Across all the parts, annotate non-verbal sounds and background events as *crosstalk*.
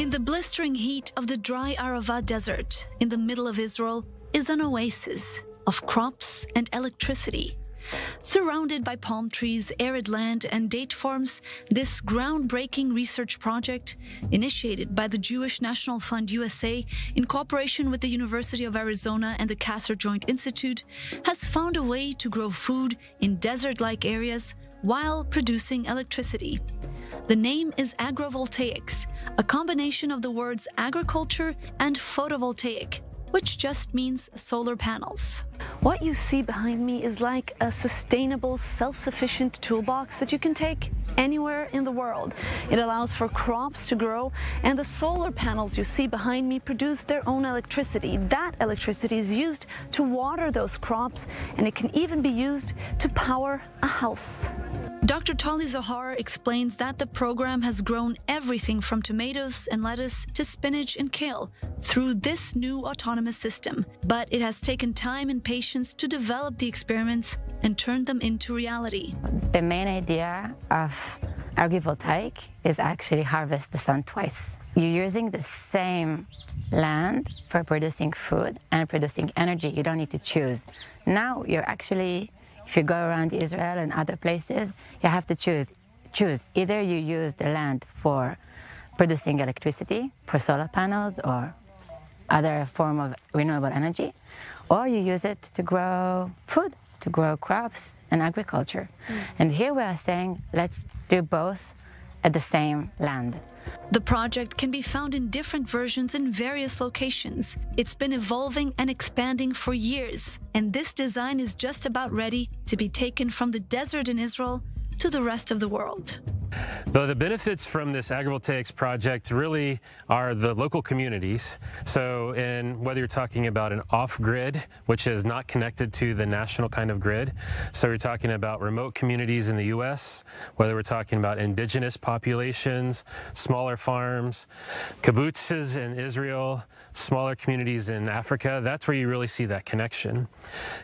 In the blistering heat of the dry Arava Desert in the middle of Israel is an oasis of crops and electricity. Surrounded by palm trees, arid land, and date farms, this groundbreaking research project, initiated by the Jewish National Fund USA in cooperation with the University of Arizona and the Kasser Joint Institute, has found a way to grow food in desert like areas while producing electricity. The name is agrovoltaics, a combination of the words agriculture and photovoltaic, which just means solar panels. What you see behind me is like a sustainable, self-sufficient toolbox that you can take anywhere in the world. It allows for crops to grow, and the solar panels you see behind me produce their own electricity. That electricity is used to water those crops, and it can even be used to power a house. Dr. Tali Zohar explains that the program has grown everything from tomatoes and lettuce to spinach and kale through this new autonomous system. But it has taken time and patience to develop the experiments and turn them into reality. The main idea of agrivoltaic is actually harvest the sun twice. You're using the same land for producing food and producing energy. You don't need to choose. Now you're actually if you go around Israel and other places, you have to choose. Choose either you use the land for producing electricity, for solar panels or other form of renewable energy, or you use it to grow food, to grow crops and agriculture. Mm. And here we are saying let's do both at the same land. The project can be found in different versions in various locations. It's been evolving and expanding for years, and this design is just about ready to be taken from the desert in Israel to the rest of the world. Though the benefits from this agrivoltaics project really are the local communities. So in whether you're talking about an off-grid, which is not connected to the national kind of grid. So you're talking about remote communities in the U.S., whether we're talking about indigenous populations, smaller farms, kibbutzes in Israel, smaller communities in Africa, that's where you really see that connection.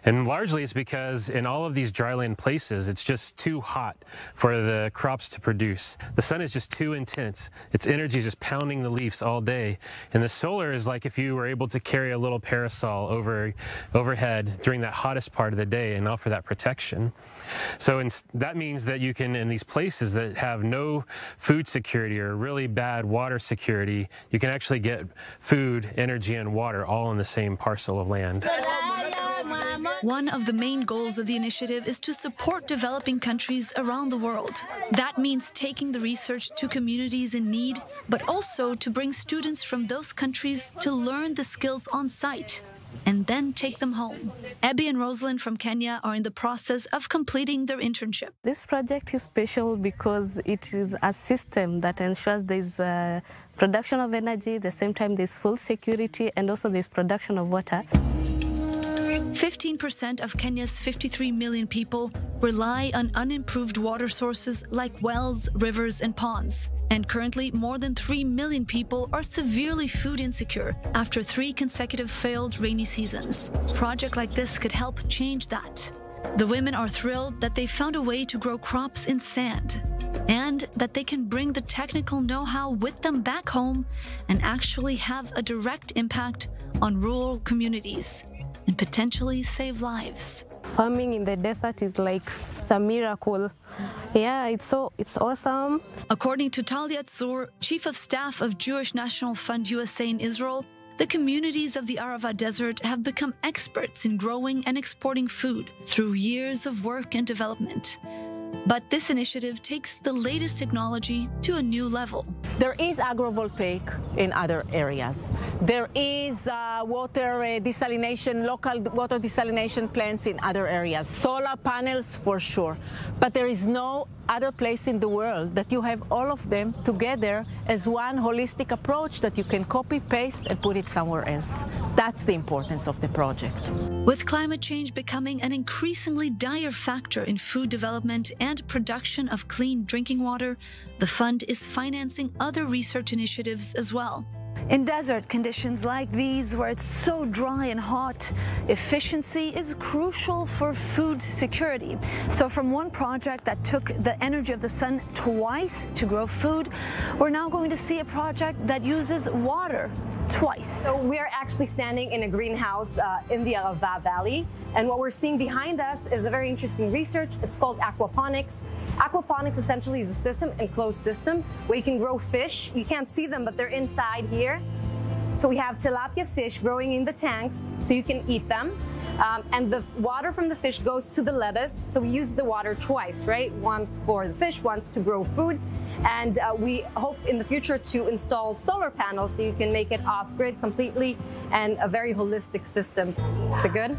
And largely it's because in all of these dryland places, it's just too hot for the crops to produce. The sun is just too intense. Its energy is just pounding the leaves all day. And the solar is like if you were able to carry a little parasol over overhead during that hottest part of the day and offer that protection. So in, that means that you can, in these places that have no food security or really bad water security, you can actually get food, energy, and water all in the same parcel of land. One of the main goals of the initiative is to support developing countries around the world. That means taking the research to communities in need, but also to bring students from those countries to learn the skills on site and then take them home. Abby and Rosalind from Kenya are in the process of completing their internship. This project is special because it is a system that ensures there's uh, production of energy, at the same time there's full security, and also there's production of water. 15% of Kenya's 53 million people rely on unimproved water sources like wells, rivers, and ponds. And currently, more than 3 million people are severely food insecure after three consecutive failed rainy seasons. A project like this could help change that. The women are thrilled that they found a way to grow crops in sand and that they can bring the technical know how with them back home and actually have a direct impact on rural communities and potentially save lives. Farming in the desert is like it's a miracle. Yeah, it's so it's awesome. According to Talia Tzur, chief of staff of Jewish National Fund USA in Israel, the communities of the Arava Desert have become experts in growing and exporting food through years of work and development. But this initiative takes the latest technology to a new level. There is agrovoltaic in other areas. There is uh, water uh, desalination, local water desalination plants in other areas. Solar panels for sure. But there is no other place in the world that you have all of them together as one holistic approach that you can copy, paste, and put it somewhere else. That's the importance of the project. With climate change becoming an increasingly dire factor in food development and production of clean drinking water, the fund is financing other research initiatives as well. In desert conditions like these, where it's so dry and hot, efficiency is crucial for food security. So from one project that took the energy of the sun twice to grow food, we're now going to see a project that uses water twice. So we're actually standing in a greenhouse uh, in the Arava Valley. And what we're seeing behind us is a very interesting research. It's called aquaponics. Aquaponics essentially is a system, enclosed system, where you can grow fish. You can't see them, but they're inside here. So we have tilapia fish growing in the tanks, so you can eat them. Um, and the water from the fish goes to the lettuce. So we use the water twice, right? Once for the fish, once to grow food. And uh, we hope in the future to install solar panels so you can make it off grid completely and a very holistic system. Is it good?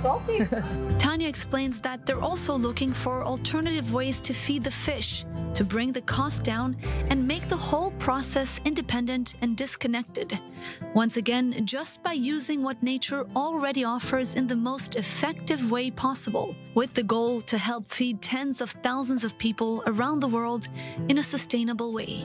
Salty. *laughs* Tanya explains that they're also looking for alternative ways to feed the fish to bring the cost down and make the whole process independent and disconnected. Once again, just by using what nature already offers in the most effective way possible, with the goal to help feed tens of thousands of people around the world in a sustainable way.